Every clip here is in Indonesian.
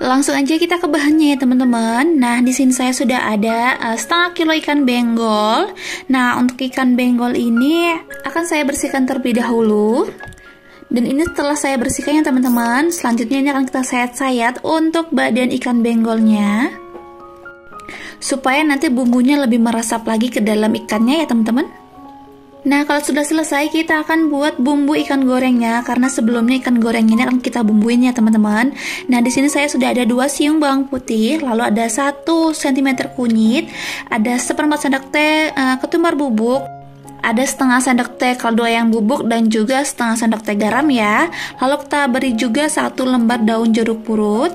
Langsung aja kita ke bahannya ya teman-teman. Nah, di sini saya sudah ada uh, setengah kilo ikan benggol. Nah, untuk ikan benggol ini akan saya bersihkan terlebih dahulu. Dan ini setelah saya bersihkannya teman-teman, selanjutnya ini akan kita sayat-sayat untuk badan ikan benggolnya. Supaya nanti bumbunya lebih meresap lagi ke dalam ikannya ya teman-teman. Nah, kalau sudah selesai, kita akan buat bumbu ikan gorengnya karena sebelumnya ikan gorengnya ini akan kita bumbuin ya, teman-teman. Nah, di sini saya sudah ada dua siung bawang putih, lalu ada satu cm kunyit, ada seperempat sendok teh uh, ketumbar bubuk, ada setengah sendok teh kaldu ayam bubuk dan juga setengah sendok teh garam ya. Lalu kita beri juga satu lembar daun jeruk purut.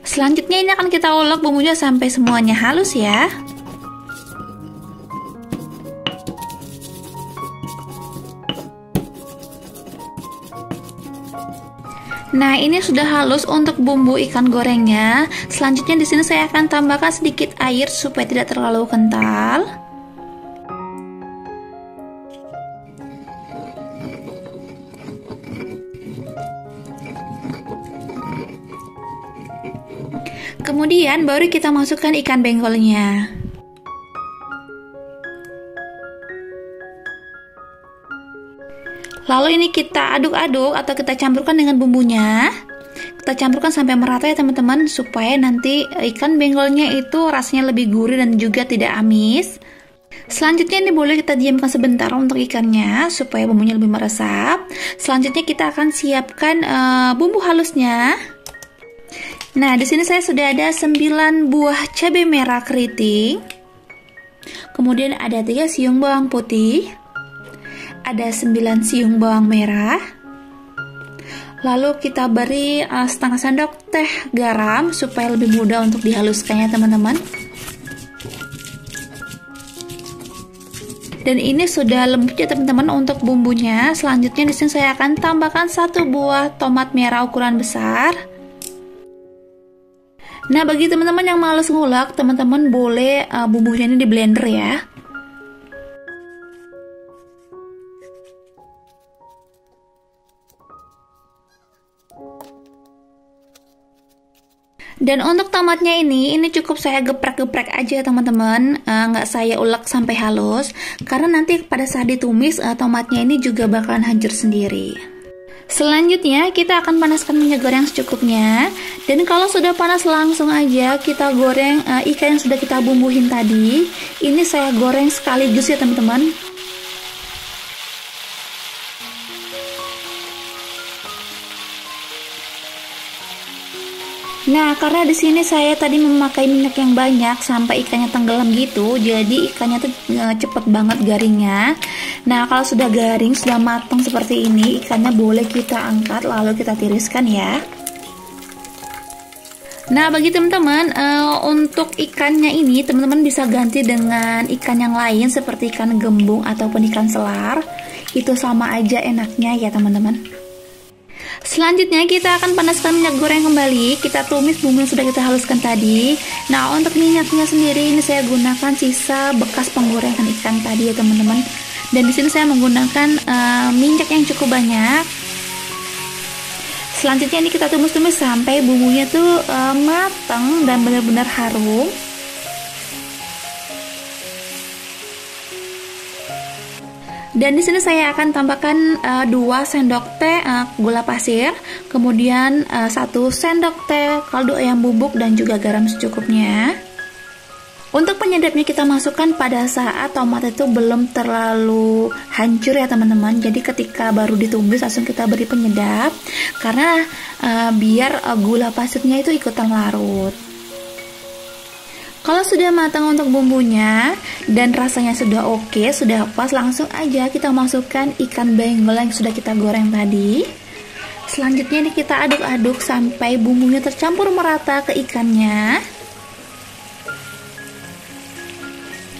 Selanjutnya ini akan kita ulek bumbunya sampai semuanya halus ya. Nah, ini sudah halus untuk bumbu ikan gorengnya. Selanjutnya di sini saya akan tambahkan sedikit air supaya tidak terlalu kental. Kemudian baru kita masukkan ikan benggolnya. Lalu ini kita aduk-aduk atau kita campurkan dengan bumbunya. Kita campurkan sampai merata ya teman-teman supaya nanti ikan benggolnya itu rasanya lebih gurih dan juga tidak amis. Selanjutnya ini boleh kita diamkan sebentar untuk ikannya supaya bumbunya lebih meresap. Selanjutnya kita akan siapkan uh, bumbu halusnya. Nah, di sini saya sudah ada 9 buah cabai merah keriting. Kemudian ada 3 siung bawang putih ada 9 siung bawang merah. Lalu kita beri uh, setengah sendok teh garam supaya lebih mudah untuk dihaluskannya teman-teman. Dan ini sudah lembut ya teman-teman untuk bumbunya. Selanjutnya di sini saya akan tambahkan satu buah tomat merah ukuran besar. Nah, bagi teman-teman yang males ngulek, teman-teman boleh uh, bumbunya ini di blender ya. Dan untuk tomatnya ini, ini cukup saya geprek-geprek aja teman-teman, uh, nggak saya ulek sampai halus, karena nanti pada saat ditumis uh, tomatnya ini juga bakalan hancur sendiri. Selanjutnya kita akan panaskan minyak goreng secukupnya dan kalau sudah panas langsung aja kita goreng uh, ikan yang sudah kita bumbuin tadi. Ini saya goreng sekaligus ya teman-teman. Nah, karena di sini saya tadi memakai minyak yang banyak sampai ikannya tenggelam gitu, jadi ikannya tuh e, cepet banget garingnya. Nah, kalau sudah garing, sudah matang seperti ini, ikannya boleh kita angkat lalu kita tiriskan ya. Nah, bagi teman-teman, uh, untuk ikannya ini teman-teman bisa ganti dengan ikan yang lain seperti ikan gembung ataupun ikan selar. Itu sama aja enaknya ya, teman-teman. Selanjutnya kita akan panaskan minyak goreng kembali. Kita tumis bumbu yang sudah kita haluskan tadi. Nah, untuk minyaknya sendiri ini saya gunakan sisa bekas penggorengan ikan tadi ya teman-teman. Dan di sini saya menggunakan uh, minyak yang cukup banyak. Selanjutnya ini kita tumis-tumis sampai bumbunya tuh uh, matang dan benar-benar harum. Dan di sini saya akan tambahkan uh, 2 sendok teh uh, gula pasir, kemudian uh, 1 sendok teh kaldu ayam bubuk dan juga garam secukupnya. Untuk penyedapnya kita masukkan pada saat tomat itu belum terlalu hancur ya teman-teman. Jadi ketika baru ditumis langsung kita beri penyedap karena uh, biar uh, gula pasirnya itu ikutan larut. Kalau sudah matang untuk bumbunya dan rasanya sudah oke, sudah pas, langsung aja kita masukkan ikan benggol yang sudah kita goreng tadi. Selanjutnya ini kita aduk-aduk sampai bumbunya tercampur merata ke ikannya.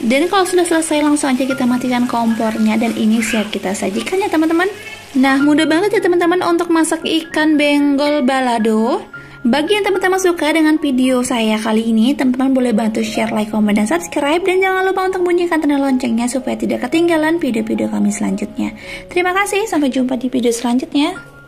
Dan kalau sudah selesai langsung aja kita matikan kompornya dan ini siap kita sajikan ya teman-teman. Nah mudah banget ya teman-teman untuk masak ikan benggol balado. Bagi yang teman-teman suka dengan video saya kali ini, teman-teman boleh bantu share, like, komen, dan subscribe. Dan jangan lupa untuk bunyikan tanda loncengnya supaya tidak ketinggalan video-video kami selanjutnya. Terima kasih, sampai jumpa di video selanjutnya.